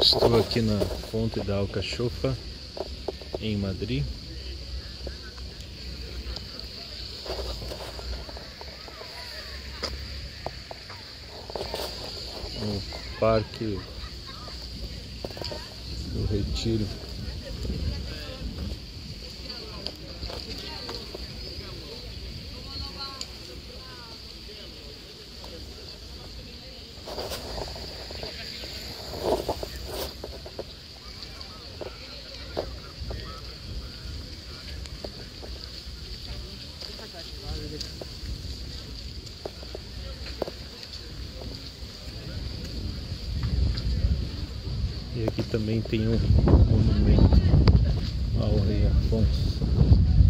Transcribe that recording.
Estou aqui na Fonte da Alcachofa, em Madrid. No Parque do Retiro. E aqui também tem um monumento ao rei Afonso.